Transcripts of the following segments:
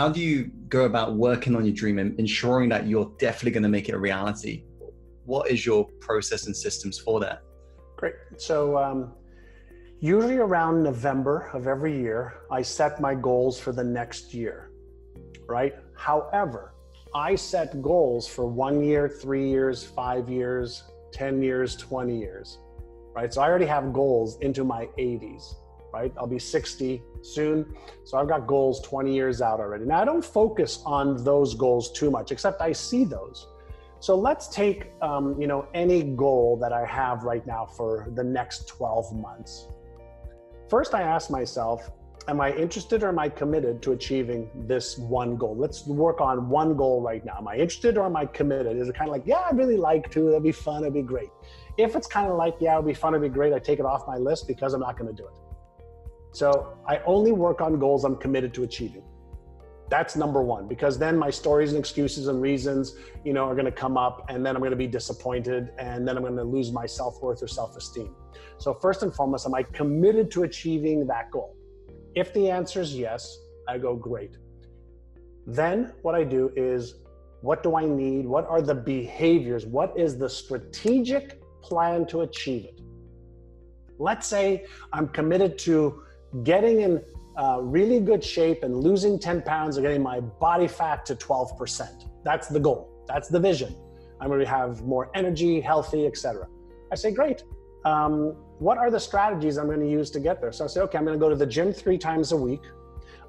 how do you go about working on your dream and ensuring that you're definitely going to make it a reality? What is your process and systems for that? Great. So, um, usually around November of every year, I set my goals for the next year, right? However, I set goals for one year, three years, five years, 10 years, 20 years, right? So I already have goals into my 80s, right? I'll be 60 soon. So I've got goals 20 years out already. Now I don't focus on those goals too much, except I see those. So let's take, um, you know, any goal that I have right now for the next 12 months. First, I ask myself, am I interested or am I committed to achieving this one goal? Let's work on one goal right now. Am I interested or am I committed? Is it kind of like, yeah, I'd really like to, that'd be fun, it'd be great. If it's kind of like, yeah, it'd be fun, it'd be great, I take it off my list because I'm not going to do it. So I only work on goals I'm committed to achieving. That's number one, because then my stories and excuses and reasons, you know, are going to come up and then I'm going to be disappointed and then I'm going to lose my self worth or self esteem. So, first and foremost, am I committed to achieving that goal? If the answer is yes, I go great. Then what I do is what do I need? What are the behaviors? What is the strategic plan to achieve it? Let's say I'm committed to getting in uh, really good shape and losing 10 pounds and getting my body fat to 12%. That's the goal. That's the vision. I'm going to have more energy, healthy, etc. I say, great. Um, what are the strategies I'm going to use to get there? So I say, okay, I'm going to go to the gym three times a week.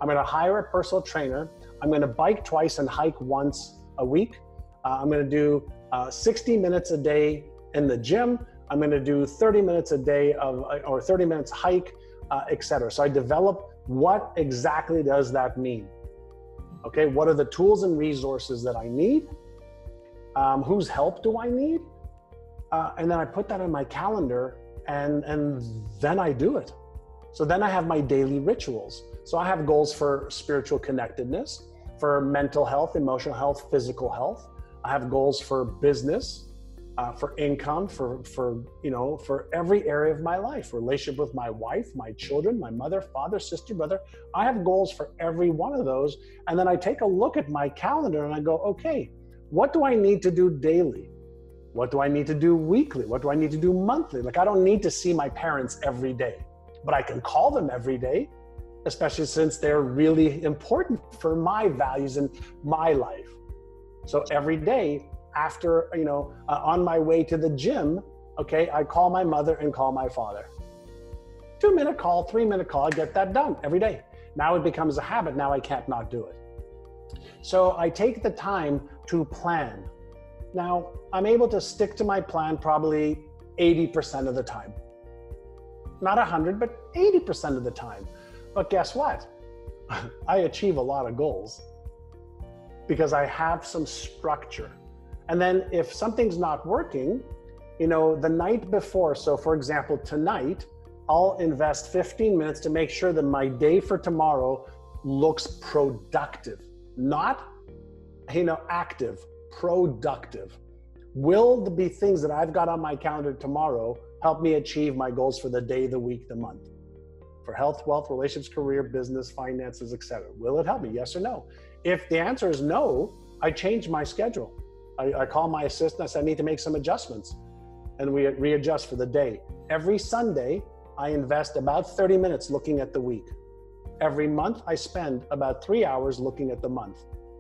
I'm going to hire a personal trainer. I'm going to bike twice and hike once a week. Uh, I'm going to do uh, 60 minutes a day in the gym. I'm going to do 30 minutes a day of, or 30 minutes hike, uh, etc. So I develop what exactly does that mean? Okay, what are the tools and resources that I need? Um, whose help do I need? Uh, and then I put that in my calendar and and then I do it. So then I have my daily rituals. So I have goals for spiritual connectedness, for mental health, emotional health, physical health. I have goals for business, uh, for income, for for you know, for every area of my life, relationship with my wife, my children, my mother, father, sister, brother. I have goals for every one of those, and then I take a look at my calendar and I go, okay, what do I need to do daily? What do I need to do weekly? What do I need to do monthly? Like, I don't need to see my parents every day, but I can call them every day, especially since they're really important for my values and my life. So every day after, you know, uh, on my way to the gym, okay, I call my mother and call my father. Two minute call, three minute call, I get that done every day. Now it becomes a habit. Now I can't not do it. So I take the time to plan now, I'm able to stick to my plan probably 80% of the time. Not 100, but 80% of the time. But guess what? I achieve a lot of goals because I have some structure. And then if something's not working, you know, the night before, so for example, tonight, I'll invest 15 minutes to make sure that my day for tomorrow looks productive, not, you know, active, productive. Will the be things that I've got on my calendar tomorrow help me achieve my goals for the day, the week, the month? For health, wealth, relationships, career, business, finances, etc. Will it help me? Yes or no? If the answer is no, I change my schedule. I, I call my assistant. I say I need to make some adjustments, and we readjust for the day. Every Sunday, I invest about 30 minutes looking at the week. Every month, I spend about three hours looking at the month.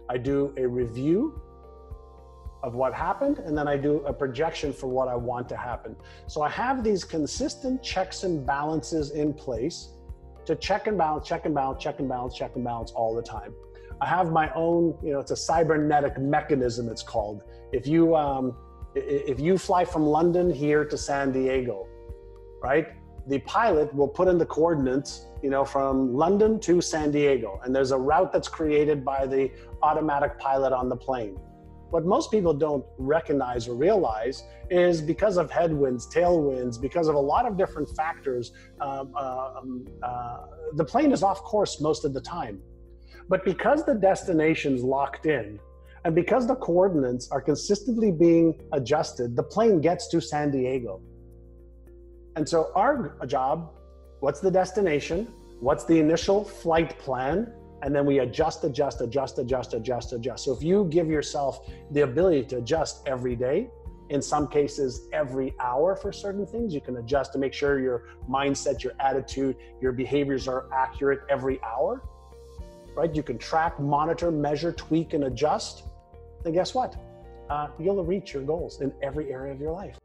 I do a review of what happened, and then I do a projection for what I want to happen. So I have these consistent checks and balances in place to check and balance, check and balance, check and balance, check and balance all the time. I have my own, you know, it's a cybernetic mechanism. It's called. If you um, if you fly from London here to San Diego, right? The pilot will put in the coordinates, you know, from London to San Diego, and there's a route that's created by the automatic pilot on the plane what most people don't recognize or realize is because of headwinds, tailwinds, because of a lot of different factors, um, uh, um, uh, the plane is off course most of the time. But because the destination's locked in, and because the coordinates are consistently being adjusted, the plane gets to San Diego. And so, our job what's the destination? What's the initial flight plan? and then we adjust, adjust, adjust, adjust, adjust, adjust. So if you give yourself the ability to adjust every day, in some cases every hour for certain things, you can adjust to make sure your mindset, your attitude, your behaviors are accurate every hour. Right? You can track, monitor, measure, tweak, and adjust. Then guess what? Uh, you'll reach your goals in every area of your life.